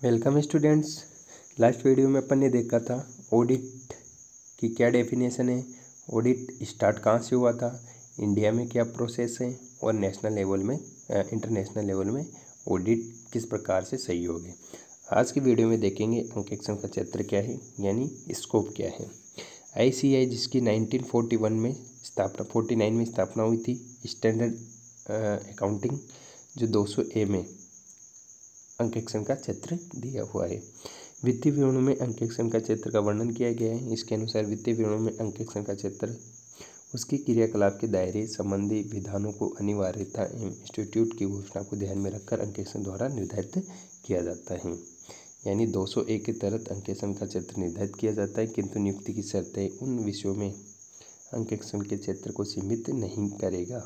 Welcome students last video में अपन ने देखा था ऑडिट की क्या डेफिनेशन है। ऑडिट स्टार्ट कहाँ से हुआ था? इंडिया में क्या प्रोसेस है? और नेशनल लेवल में इंटरनेशनल लेवल में ऑडिट किस प्रकार से सही होगी आज की वीडियो में देखेंगे अंकेक्षण का क्षेत्र क्या है, यानी स्कोप क्या है। आईसीआई जिसकी 1941 में स्थापना 49 में स्थापना हुई थी स्टैंडर्ड अकाउंटिंग जो 200 ए में अंकेक्षण का क्षेत्र दिया हुआ है। वित्तीय विवरणों में अंकेक्षण का क्षेत्र का वर्णन किया गया है। इसके अनुसार वित्तीय विवरणों में अंकेक्षण का क्षेत्र, उसकी क्रियाकलाप के दायरे, संबंधी विधानों को अनिवार्यता एवं इंस्टीट्यूट की घोषणा को ध्यान में रखकर अंकेक्षण द्वारा निर्धारित किया जाता है। यानी 201 के तहत अंकेक्षण का क्षेत्र निर्धारित किया जाता है, किंतु नियुक्ति की शर्तें उन विषयों में अंकेक्षण के क्षेत्र को सीमित नहीं करेगा।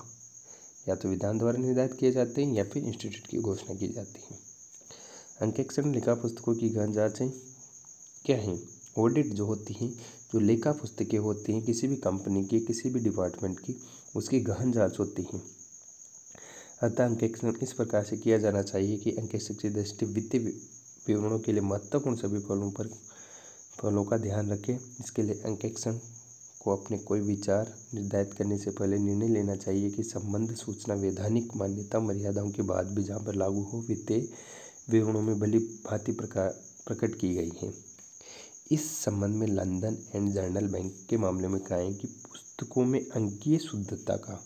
या तो विधान द्वारा निर्धारित किए जाते हैं या फिर इंस्टीट्यूट की घोषणा की जाती है। अंकेक्षण लेखा पुस्तकों की गहन जाँचें। क्या हैं? ऑडिट जो होती हैं, जो लेखा पुस्तकें होती हैं, किसी भी कंपनी की, किसी भी डिपार्टमेंट की, उसकी गहन जाँच होती हैं। अतः अंकेक्षण इस प्रकार से किया जाना चाहिए कि अंकेक्षक की दृष्टि वित्तीय विवरणों के लिए महत्वपूर्ण सभी फलों पर फलों का ध्यान रखें। इसके लिए अंकेक्षण को अपने कोई विचार निर्धारित करने से पहले निर्णय लेना चाहिए कि संबंध, सूचना, वैधानिक मान्यता मर्यादाओं के बाद भी जहाँ पर लागू हो, वित्तीय विवरणों में भली भांति प्रकट की गई हैं। इस संबंध में लंदन एंड जर्नल बैंक के मामले में कहा है कि पुस्तकों में अंकीय शुद्धता का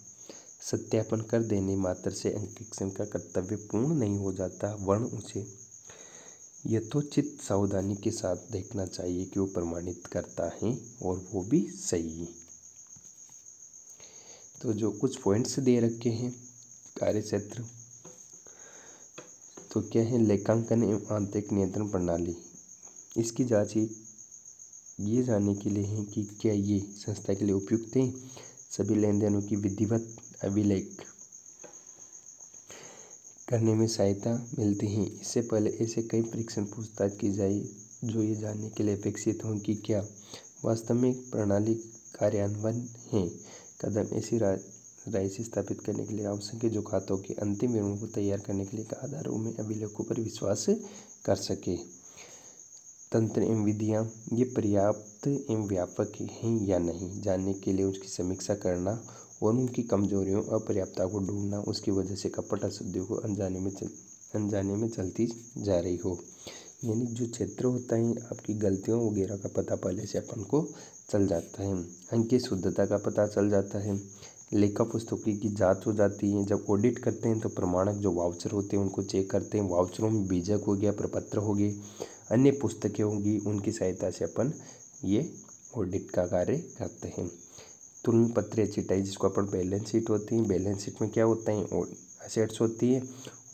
सत्यापन कर देने मात्र से अंकेक्षण का कर्तव्य पूर्ण नहीं हो जाता, वर्ण उसे यथोचित सावधानी के साथ देखना चाहिए कि वो प्रमाणित करता है और वो भी सही तो जो कुछ पॉइंट्स दे रखे हैं, कार्य क्षेत्र तो क्या है, लेखांकन एवं आंतरिक नियंत्रण प्रणाली। इसकी जाँच ये जानने के लिए है कि क्या ये संस्था के लिए उपयुक्त है। सभी लेन देनों की विधिवत अभिलेख करने में सहायता मिलती है। इससे पहले ऐसे कई परीक्षण पूछताछ की जाए, जो ये जानने के लिए अपेक्षित हों कि क्या वास्तव में प्रणाली कार्यान्वयन है। कदम ऐसी राय से स्थापित करने के लिए आवश्यक है जो खातों के अंतिम विवरणों को तैयार करने के लिए आधारों में अभिलेखों पर विश्वास कर सके। तंत्र एवं विधियाँ, ये पर्याप्त एवं व्यापक हैं या नहीं? जानने के लिए उसकी समीक्षा करना और उनकी कमजोरियों अपर्याप्तता को ढूंढना, उसकी वजह से कपट अशुद्धियों को अनजाने में चल, अनजाने में चलती जा रही हो। यानी जो क्षेत्र होता है, आपकी गलतियों वगैरह का पता पहले से अपन को चल जाता है। अंक शुद्धता का पता चल जाता है। लेखा पुस्तकों की जाँच हो जाती है। जब ऑडिट करते हैं तो प्रमाणक जो वाउचर होते हैं, उनको चेक करते हैं। वाउचरों में बीजक हो गया, प्रपत्र हो गए, अन्य पुस्तकें होंगी, उनकी सहायता से अपन ये ऑडिट का कार्य करते हैं। तुलना पत्र चिटाई जिसको अपन बैलेंस शीट होती है। बैलेंस शीट में क्या होता है? असेट्स होती है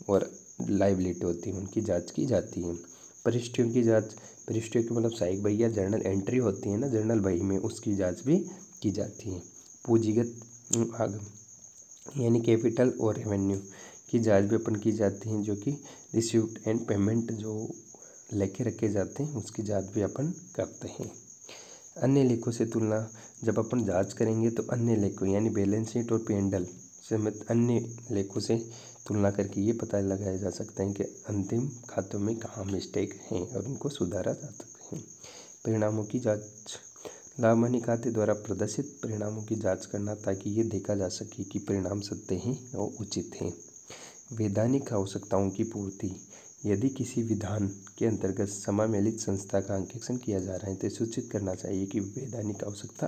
और लाइबिलिटी होती है, उनकी जाँच की जाती है। परिष्टियों की जाँच परिष्टियों की मतलब साइक बही या जर्नल एंट्री होती है ना जर्नल बही में उसकी जाँच भी की जाती है। पूंजीगत भाग। यानी कैपिटल और रेवेन्यू की जाँच भी अपन की जाती है, जो कि रिसिप्ट एंड पेमेंट जो लेके रखे जाते हैं, उसकी जाँच भी अपन करते हैं। अन्य लेखों से तुलना, जब अपन जाँच करेंगे तो अन्य लेखों, यानी बैलेंस शीट और पेंडल समेत अन्य लेखों से तुलना करके ये पता लगाया जा सकता है कि अंतिम खातों में कहाँ मिस्टेक हैं और उनको सुधारा जा सकते हैं। परिणामों की जाँच लाभ खाते द्वारा प्रदर्शित परिणामों की जाँच करना ताकि ये देखा जा सके कि परिणाम सत्य हैं और उचित हैं। वैधानिक आवश्यकताओं की पूर्ति। यदि किसी विधान के अंतर्गत समामेलित संस्था का अंकेक्षण किया जा रहा है तो सूचित करना चाहिए कि वैधानिक आवश्यकता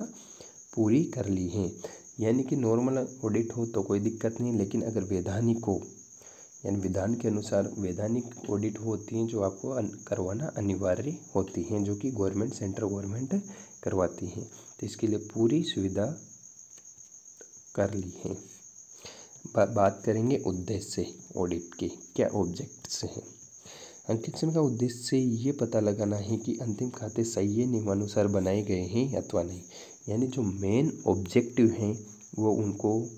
पूरी कर ली है। यानी कि नॉर्मल ऑडिट हो तो कोई दिक्कत नहीं, लेकिन अगर वैधानिक हो, यानी विधान के अनुसार वैधानिक ऑडिट होती हैं, जो आपको करवाना अनिवार्य होती हैं, जो कि गवर्नमेंट सेंट्रल गवर्नमेंट करवाती हैं। तो इसके लिए पूरी सुविधा कर ली है। बा, बात करेंगे उद्देश्य ऑडिट के क्या ऑब्जेक्ट्स हैं? अंकेक्षण का उद्देश्य ये पता लगाना है कि अंतिम खाते सही नियमानुसार बनाए गए हैं अथवा नहीं। यानी जो मेन ऑब्जेक्टिव हैं वो उनको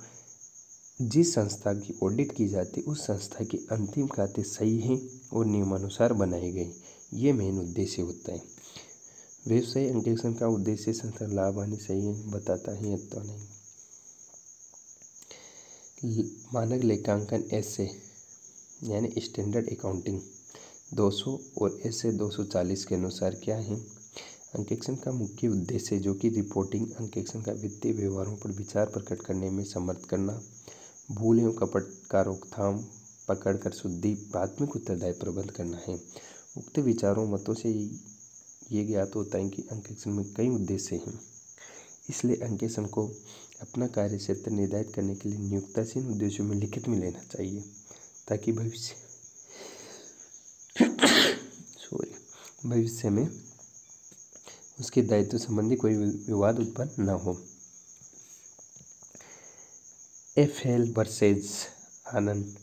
जिस संस्था की ऑडिट की जाती उस संस्था के अंतिम खाते सही हैं और नियमानुसार बनाए गए। ये मेन उद्देश्य होता है। व्यवसाय अंकेक्षण का उद्देश्य संस्था लाभ हानि सही बताता है अथवा नहीं। मानक लेखांकन ऐसे, यानी स्टैंडर्ड अकाउंटिंग 200 और ऐसे 240 के अनुसार क्या है? अंकेक्षण का मुख्य उद्देश्य जो कि रिपोर्टिंग अंकेक्षण का वित्तीय व्यवहारों पर विचार प्रकट करने में समर्थ करना, भूल एवं कपट का रोकथाम, पकड़कर शुद्धि, प्राथमिक उत्तरदायी प्रबंध करना है। उक्त विचारों मतों से ये ज्ञात होता है कि अंकेक्षण में कई उद्देश्य हैं। इसलिए अंकेक्षण को अपना कार्य क्षेत्र निर्धारित करने के लिए नियुक्तासीन उद्देश्यों में लिखित में लेना चाहिए, ताकि भविष्य सॉरी भविष्य में उसके दायित्व संबंधी कोई विवाद उत्पन्न न हो। F L versus Anand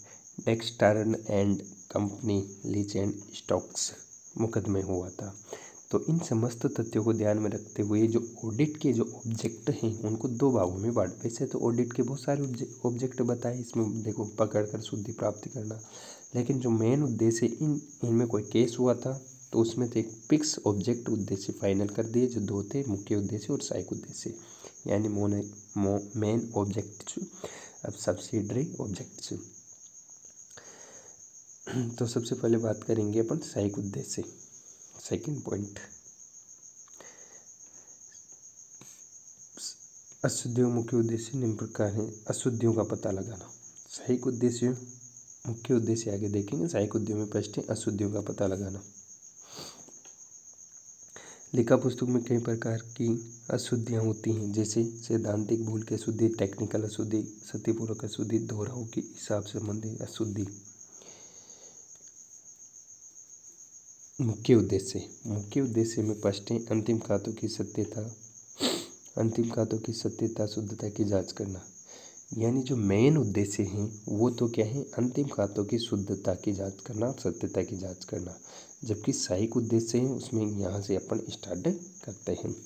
नेक्स्टारन and company, Leech and Stocks मुकदमे हुआ था। तो इन समस्त तथ्यों को ध्यान में रखते हुए जो ऑडिट के जो ऑब्जेक्ट हैं, उनको दो भागों में बांट। वैसे तो ऑडिट के बहुत सारे ऑब्जेक्ट बताए इसमें, देखो पकड़ कर शुद्धि प्राप्ति करना। लेकिन जो मेन उद्देश्य इन, इनमें कोई केस हुआ था तो उसमें तो एक फिक्स ऑब्जेक्ट उद्देश्य फाइनल कर दिए, जो दो थे मुख्य उद्देश्य और सहायक उद्देश्य। यानी मोने मो मेन ऑब्जेक्ट अब सब्सिडरी ऑब्जेक्ट तो सबसे पहले बात करेंगे अपन सहायक उद्देश्य। Second point. अशुद्धियों मुख्य उद्देश्य निम्न प्रकार है। अशुद्धियों का पता लगाना। सहायक उद्देश्य, मुख्य उद्देश्य आगे देखेंगे। सहायक उद्योग में फ़र्स्ट अशुद्धियों का पता लगाना। लिखा पुस्तक में कई प्रकार की अशुद्धियाँ होती हैं, जैसे सैद्धांतिक भूल की अशुद्धि टेक्निकल अशुद्धि सत्यपूर्वक अशुद्धि, दोहराव के हिसाब से संबंधित अशुद्धि। मुख्य उद्देश्य। मुख्य उद्देश्य में फ़र्स्ट है अंतिम खातों की सत्यता, अंतिम खातों की सत्यता, शुद्धता की जाँच करना। यानी जो मेन उद्देश्य हैं, वो तो क्या है? अंतिम खातों की शुद्धता की जाँच करना, सत्यता की जाँच करना। जबकि सहायक उद्देश्य है, उसमें यहाँ से अपन स्टार्ट करते हैं।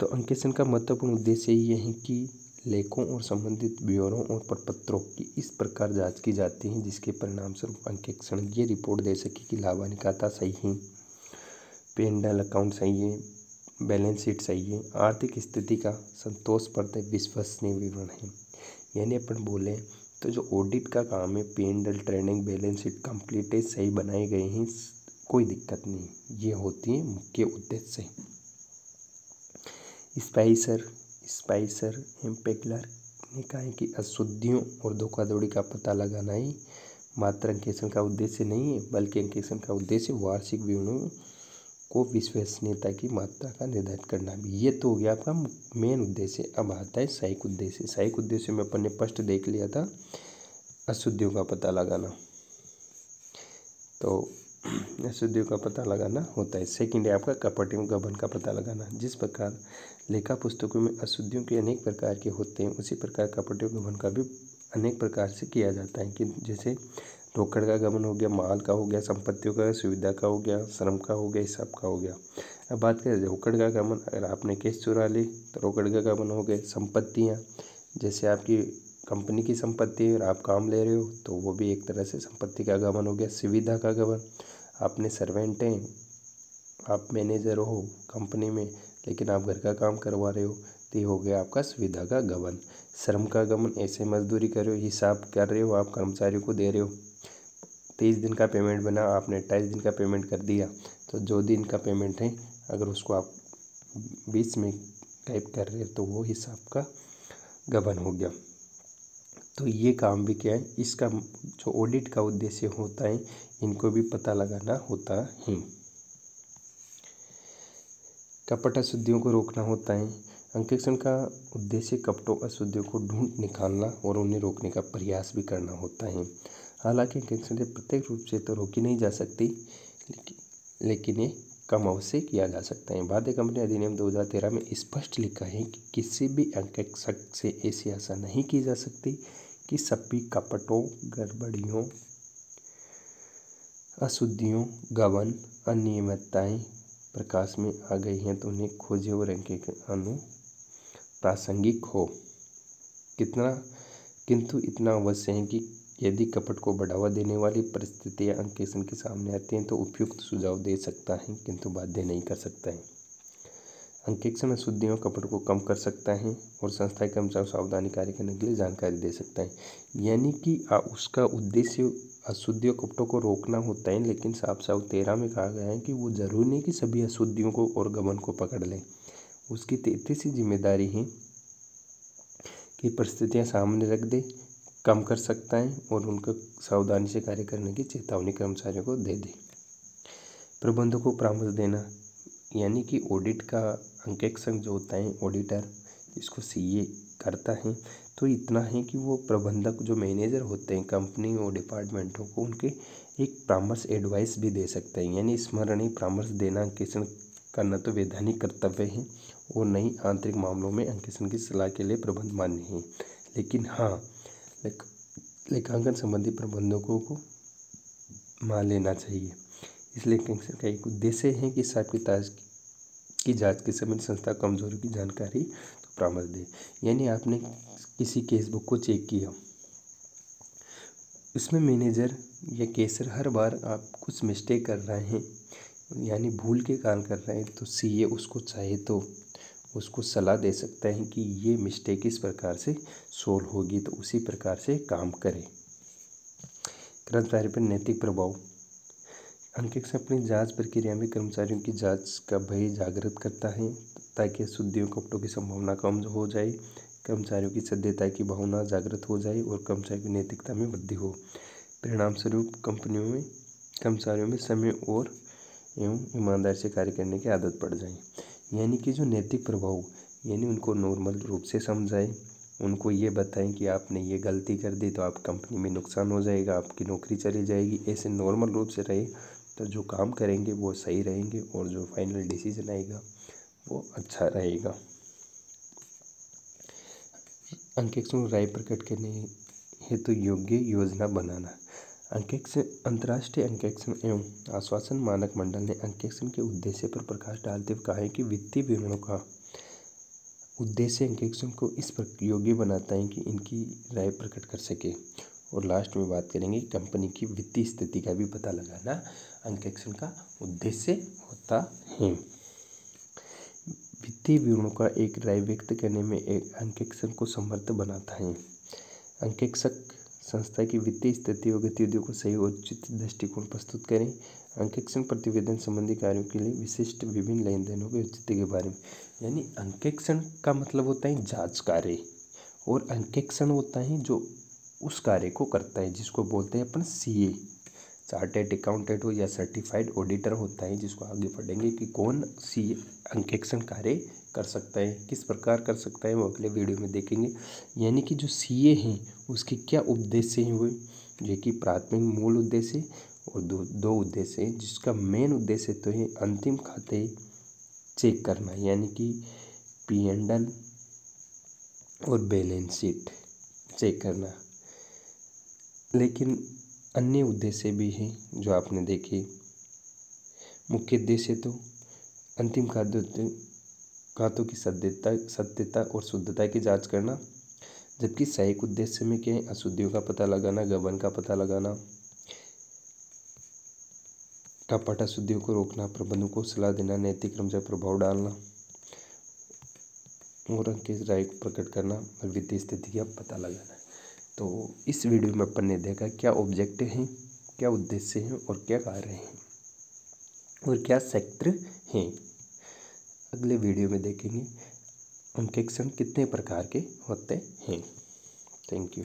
तो अंकेशन का महत्वपूर्ण उद्देश्य ये है कि लेखों और संबंधित ब्यौरों और प्रपत्रों की इस प्रकार जाँच की जाती है, जिसके परिणाम स्वरूप अंकेक्षण ये रिपोर्ट दे सके कि लाभानी खाता सही है। पेंडल अकाउंट सही है बैलेंस शीट सही है, आर्थिक स्थिति का संतोषप्रद विश्वसनीय विवरण है। यानी अपन बोले तो जो ऑडिट का काम है पेंडल ट्रेनिंग बैलेंस शीट कंप्लीट है, सही बनाए गए हैं कोई दिक्कत नहीं। ये होती है मुख्य उद्देश्य। स्पाइसर स्पाइसर एम्पेक्लर ने कहा है कि अशुद्धियों और धोखाधड़ी का पता लगाना ही मात्र अंकेक्षण का उद्देश्य नहीं है, बल्कि अंकेक्षण का उद्देश्य वार्षिक विवरणों को विश्वसनीयता की मात्रा का निर्धारित करना भी। ये तो हो गया आपका मेन उद्देश्य। अब आता है सहायक उद्देश्य। सहायक उद्देश्य में अपन ने स्पष्ट देख लिया था अशुद्धियों का पता लगाना। तो अशुद्धियों का पता लगाना होता है। सेकंड है आपका कपट एवं गबन का पता लगाना। जिस प्रकार लेखा पुस्तकों में अशुद्धियों के अनेक प्रकार के होते हैं, उसी प्रकार कपट एवं गबन का भी अनेक प्रकार से किया जाता है कि जैसे रोकड़ का गमन हो गया, माल का हो गया, संपत्तियों का, सुविधा का हो गया, श्रम का हो गया हिसाब का हो गया। अब बात करें, रोकड़ का गमन अगर आपने केस चुरा ली तो रोकड़ का गमन हो गए, संपत्तियाँ। जैसे आपकी कंपनी की संपत्ति है और आप काम ले रहे हो तो वो भी एक तरह से संपत्ति का गमन हो गया, सुविधा का गमन आपने सर्वेंट हैं, आप मैनेजर हो कंपनी में, लेकिन आप घर का काम करवा रहे हो तो हो गया आपका सुविधा का गमन श्रम का गमन ऐसे मजदूरी कर रहे हो, हिसाब कर रहे हो, आप कर्मचारियों को दे रहे हो। तेईस दिन का पेमेंट बना, आपने अट्ठाईस दिन का पेमेंट कर दिया तो जो दिन का पेमेंट है, अगर उसको आप बीच में गायब कर रहे हो तो वो हिसाब का गबन हो गया। तो ये काम भी क्या है, इसका जो ऑडिट का उद्देश्य होता है इनको भी पता लगाना होता है। कपट अशुद्धियों को रोकना होता है। अंकेक्षण का उद्देश्य कपटों अशुद्धियों को ढूंढ निकालना और उन्हें रोकने का प्रयास भी करना होता है। हालाँकि अंकेक्षण से प्रत्येक रूप से तो रोकी नहीं जा सकती, लेकिन लेकिन ये कम अवश्य किया जा सकता है। भारतीय कंपनी अधिनियम 2013 में स्पष्ट लिखा है कि किसी भी अंकेक्षक से ऐसी आशा नहीं की जा सकती कि सभी कपटों, गड़बड़ियों अशुद्धियों, गबन, अनियमितताएँ प्रकाश में आ गई हैं तो उन्हें खोजे और रंग के अनु प्रासंगिक हो। कितना, किंतु इतना अवश्य है कि यदि कपट को बढ़ावा देने वाली परिस्थितियाँ अंकेशन के सामने आती हैं तो उपयुक्त सुझाव दे सकता है, किंतु बाध्य नहीं कर सकता है। अंकेक्षण अशुद्धियों कपट को कम कर सकता है और संस्थाई कर्मचारी सावधानी कार्य करने के लिए जानकारी दे सकता है। यानी कि उसका उद्देश्य अशुद्धियों कपटों को रोकना होता है, लेकिन साफ़ साफ़ तेरह में कहा गया है कि वो ज़रूरी नहीं कि सभी अशुद्धियों को और गबन को पकड़ लें। उसकी तैतीसी ज़िम्मेदारी है कि परिस्थितियाँ सामने रख दे, कम कर सकता है और उनको सावधानी से कार्य करने की चेतावनी कर्मचारियों को दे दे। प्रबंधक को परामर्श देना, यानी कि ऑडिट का अंकेक्षण जो होता है ऑडिटर इसको सीए करता है तो इतना है कि वो प्रबंधक जो मैनेजर होते हैं कंपनी और डिपार्टमेंटों को उनके एक परामर्श एडवाइस भी दे सकते हैं। यानी स्मरणीय परामर्श देना अंकेक्षण करना तो वैधानिक कर्तव्य है और नई आंतरिक मामलों में अंकेक्षण की सलाह के लिए प्रबंध मान्य है। लेकिन हाँ लेखांकन संबंधी प्रबंधकों को मान लेना चाहिए। इसलिए का एक उद्देश्य है कि हिसाब किताब की जाँच के समय संस्था कमज़ोरी की जानकारी तो परामर्श दे। यानी आपने किसी केस बुक को चेक किया। उसमें मैनेजर या केसर हर बार आप कुछ मिस्टेक कर रहे हैं, यानी भूल के कारण कर रहे हैं तो सीए उसको चाहे तो उसको सलाह दे सकता है कि ये मिस्टेक इस प्रकार से सोल्व होगी तो उसी प्रकार से काम करें। कर्मचारी पर नैतिक प्रभाव। अंकित अपनी जाँच प्रक्रिया में कर्मचारियों की जाँच का भय जागृत करता है, ताकि शुद्धियों कपटों की संभावना कम हो जाए, कर्मचारियों की सद्यता की भावना जागृत हो जाए और कर्मचारियों की नैतिकता में वृद्धि हो। परिणाम स्वरूप कंपनियों में, कर्मचारियों में समय और एवं ईमानदारी से कार्य करने की आदत पड़ जाए। यानी कि जो नैतिक प्रभाव, यानी उनको नॉर्मल रूप से समझाए, उनको ये बताएँ कि आपने ये गलती कर दी तो आप कंपनी में नुकसान हो जाएगा, आपकी नौकरी चली जाएगी, ऐसे नॉर्मल रूप से रहे तो जो काम करेंगे वो सही रहेंगे और जो फाइनल डिसीज़न आएगा वो अच्छा रहेगा। अंकेक्षण राय प्रकट करने हेतु तो योग्य योजना बनाना। अंकेक्षण अंतर्राष्ट्रीय अंकेक्षण एवं आश्वासन मानक मंडल ने अंकेक्षण के उद्देश्य पर प्रकाश डालते हुए कहा है कि वित्तीय विवरणों का उद्देश्य अंकेक्षण को इस पर योग्य बनाता है कि इनकी राय प्रकट कर सके। और लास्ट में बात करेंगे कंपनी की वित्तीय स्थिति का भी पता लगाना अंकेक्षण का उद्देश्य होता है। वित्तीय विवरणों का एक राय व्यक्त करने में एक अंकेक्षण को समर्थ बनाता है। अंकेक्षक संस्था की वित्तीय स्थिति और गतिविधियों को सही और उचित दृष्टिकोण प्रस्तुत करें। अंकेक्षण प्रतिवेदन संबंधी कार्यों के लिए विशिष्ट विभिन्न लेन देनों के औचित्य के बारे में, यानी अंकेक्षण का मतलब होता है जाँच कार्य और अंकेक्षण होता है जो उस कार्य को करता है, जिसको बोलते हैं अपन सी ए चार्टेड अकाउंटेंट हो या सर्टिफाइड ऑडिटर होता है, जिसको आगे पढ़ेंगे कि कौन सी अंकेक्षण कार्य कर सकता है, किस प्रकार कर सकता है, वो अगले वीडियो में देखेंगे। यानी कि जो सीए हैं, उसके क्या उद्देश्य हैं वो? जो कि प्राथमिक मूल उद्देश्य और दो दो उद्देश्य हैं, जिसका मेन उद्देश्य तो है अंतिम खाते चेक करना, यानी कि पी एंड एल और बैलेंस शीट चेक करना। लेकिन अन्य उद्देश्य भी हैं जो आपने देखे। मुख्य उद्देश्य तो अंतिम खाद्य खातों की सत्यता सत्यता और शुद्धता की जाँच करना, जबकि सहायक उद्देश्य में क्या है? अशुद्धियों का पता लगाना, गबन का पता लगाना, कपट अशुद्धियों को रोकना प्रबंधों को सलाह देना, नैतिक क्रम से प्रभाव डालना, और अंक राय प्रकट करना और वित्तीय स्थिति का पता लगाना। तो इस वीडियो में अपन ने देखा क्या ऑब्जेक्ट हैं, क्या उद्देश्य हैं और क्या कार्य हैं और क्या सेक्टर हैं। अगले वीडियो में देखेंगे अंकेक्षण कितने प्रकार के होते हैं। Thank you